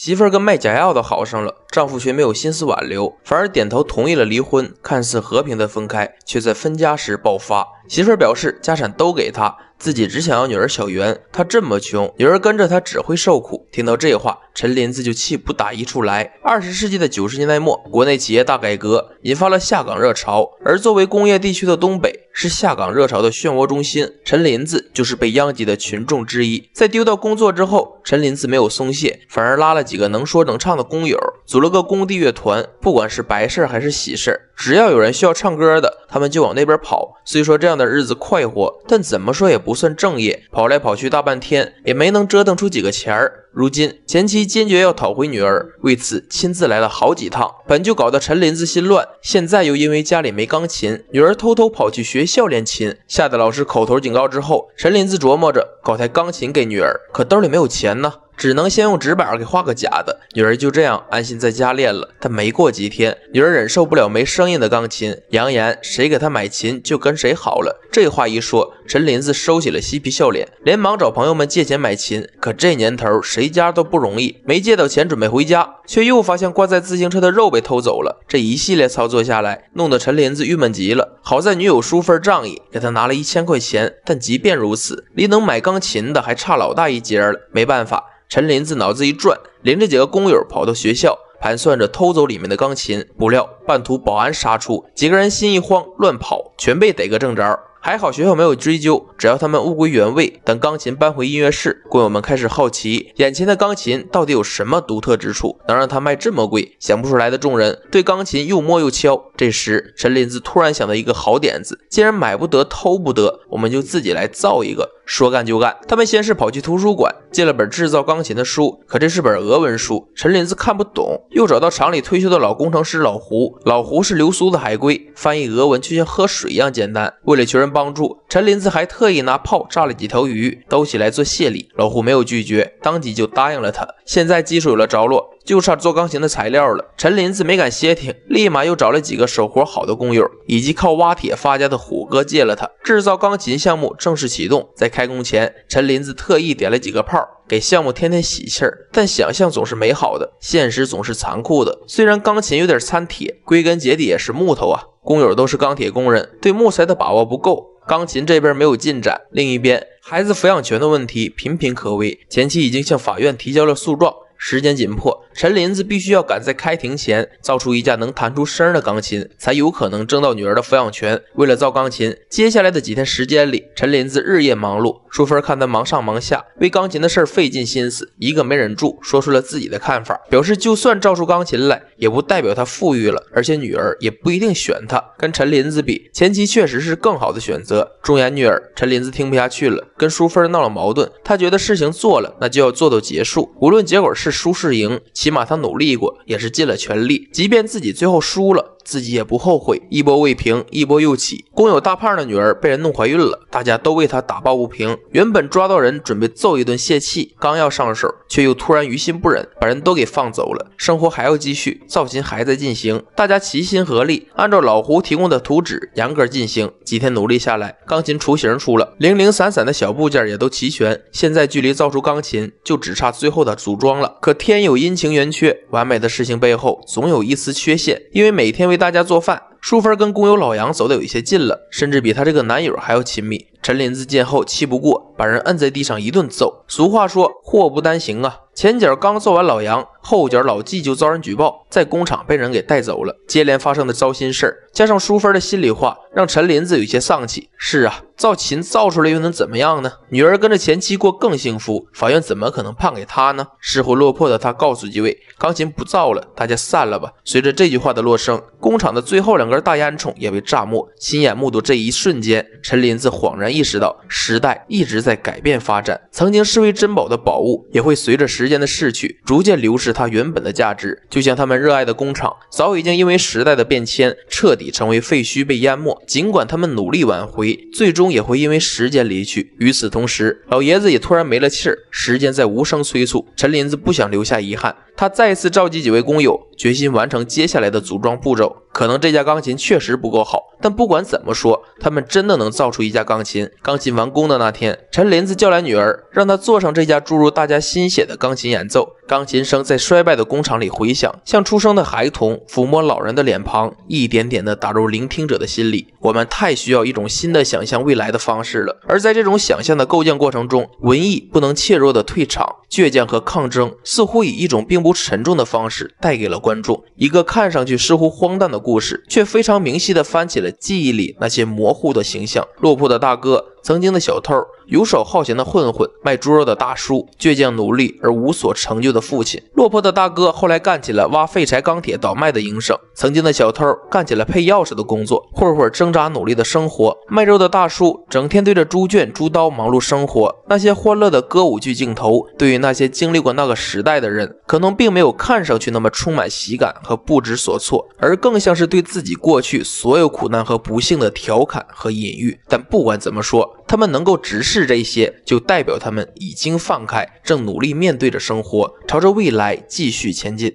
媳妇儿跟卖假药的好上了，丈夫却没有心思挽留，反而点头同意了离婚。看似和平的分开，却在分家时爆发。媳妇儿表示家产都给他。自己只想要女儿小圆，他这么穷，女儿跟着他只会受苦。听到这话，陈林子就气不打一处来。二十世纪的九十年代末，国内企业大改革引发了下岗热潮，而作为工业地区的东北是下岗热潮的漩涡中心，陈林子就是被殃及的群众之一。在丢掉工作之后，陈林子没有松懈，反而拉了几个能说能唱的工友，组了个工地乐团。不管是白事还是喜事，只要有人需要唱歌的，他们就往那边跑。虽说这样的日子快活，但怎么说也不算正业，跑来跑去大半天也没能折腾出几个钱儿。如今前妻妻坚决要讨回女儿，为此亲自来了好几趟，本就搞得陈林子心乱，现在又因为家里没钢琴，女儿偷偷跑去学校练琴，吓得老师口头警告之后，陈林子琢磨着搞台钢琴给女儿，可兜里没有钱呢。只能先用纸板给画个假的，女儿就这样安心在家练了。但没过几天，女儿忍受不了没声音的钢琴，扬言谁给她买琴就跟谁好了。这话一说，陈林子收起了嬉皮笑脸，连忙找朋友们借钱买琴。可这年头谁家都不容易，没借到钱准备回家，却又发现挂在自行车的肉被偷走了。这一系列操作下来，弄得陈林子郁闷极了。好在女友淑芬仗义，给他拿了一千块钱。但即便如此，离能买钢琴的还差老大一截了。没办法。陈林子脑子一转，领着几个工友跑到学校，盘算着偷走里面的钢琴。不料半途保安杀出，几个人心一慌，乱跑，全被逮个正着。还好学校没有追究，只要他们物归原位，等钢琴搬回音乐室，工友们开始好奇，眼前的钢琴到底有什么独特之处，能让它卖这么贵？想不出来的众人对钢琴又摸又敲。这时，陈林子突然想到一个好点子，既然买不得、偷不得，我们就自己来造一个。说干就干，他们先是跑去图书馆借了本制造钢琴的书，可这是本俄文书，陈林子看不懂。又找到厂里退休的老工程师老胡，老胡是流苏的海归，翻译俄文就像喝水一样简单。为了求人帮助，陈林子还特意拿炮炸了几条鱼，兜起来做谢礼。老胡没有拒绝，当即就答应了他。现在技术有了着落。就差做钢琴的材料了。陈林子没敢歇停，立马又找了几个手活好的工友，以及靠挖铁发家的虎哥借了他。制造钢琴项目正式启动。在开工前，陈林子特意点了几个炮，给项目添添喜气儿。但想象总是美好的，现实总是残酷的。虽然钢琴有点掺铁，归根结底也是木头啊。工友都是钢铁工人，对木材的把握不够。钢琴这边没有进展，另一边孩子抚养权的问题频频可危，前妻已经向法院提交了诉状。时间紧迫，陈林子必须要赶在开庭前造出一架能弹出声的钢琴，才有可能争到女儿的抚养权。为了造钢琴，接下来的几天时间里，陈林子日夜忙碌。淑芬看他忙上忙下，为钢琴的事费尽心思，一个没忍住，说出了自己的看法，表示就算造出钢琴来，也不代表他富裕了，而且女儿也不一定选他。跟陈林子比，前妻确实是更好的选择。忠言逆耳，陈林子听不下去了，跟淑芬闹了矛盾。他觉得事情做了，那就要做到结束，无论结果是。是输是赢，起码他努力过，也是尽了全力。即便自己最后输了。自己也不后悔，一波未平，一波又起。工友大胖的女儿被人弄怀孕了，大家都为她打抱不平。原本抓到人准备揍一顿泄气，刚要上手，却又突然于心不忍，把人都给放走了。生活还要继续，造琴还在进行，大家齐心合力，按照老胡提供的图纸严格进行。几天努力下来，钢琴雏形出了，零零散散的小部件也都齐全。现在距离造出钢琴就只差最后的组装了。可天有阴晴圆缺，完美的事情背后总有一丝缺陷，因为每天为大家做饭，淑芬跟工友老杨走得有一些近了，甚至比她这个男友还要亲密。陈林子见后气不过，把人摁在地上一顿揍。俗话说，祸不单行啊。前脚刚揍完老杨，后脚老纪就遭人举报，在工厂被人给带走了。接连发生的糟心事儿，加上淑芬的心里话，让陈林子有些丧气。是啊，造琴造出来又能怎么样呢？女儿跟着前妻过更幸福，法院怎么可能判给他呢？失魂落魄的他告诉几位，钢琴不造了，大家散了吧。随着这句话的落声，工厂的最后两根大烟囱也被炸没。亲眼目睹这一瞬间，陈林子恍然意识到，时代一直在改变发展，曾经视为珍宝的宝物，也会随着时间的逝去，逐渐流失它原本的价值。就像他们热爱的工厂，早已经因为时代的变迁，彻底成为废墟，被淹没。尽管他们努力挽回，最终也会因为时间离去。与此同时，老爷子也突然没了气儿。时间在无声催促，陈林子不想留下遗憾。他再次召集几位工友，决心完成接下来的组装步骤。可能这架钢琴确实不够好，但不管怎么说，他们真的能造出一架钢琴。钢琴完工的那天，陈林子叫来女儿，让她坐上这架注入大家心血的钢琴演奏。钢琴声在衰败的工厂里回响，像出生的孩童抚摸老人的脸庞，一点点地打入聆听者的心里。我们太需要一种新的想象未来的方式了。而在这种想象的构建过程中，文艺不能怯弱地退场，倔强和抗争似乎以一种并不沉重的方式带给了观众一个看上去似乎荒诞的故事，却非常明晰地翻起了记忆里那些模糊的形象。落魄的大哥。曾经的小偷，游手好闲的混混，卖猪肉的大叔，倔强努力而无所成就的父亲，落魄的大哥，后来干起了挖废柴、钢铁倒卖的营生；曾经的小偷，干起了配钥匙的工作；混混挣扎努力的生活，卖肉的大叔，整天对着猪圈、猪刀忙碌生活。那些欢乐的歌舞剧镜头，对于那些经历过那个时代的人，可能并没有看上去那么充满喜感和不知所措，而更像像是对自己过去所有苦难和不幸的调侃和隐喻。但不管怎么说，他们能够直视这些，就代表他们已经放开，正努力面对着生活，朝着未来继续前进。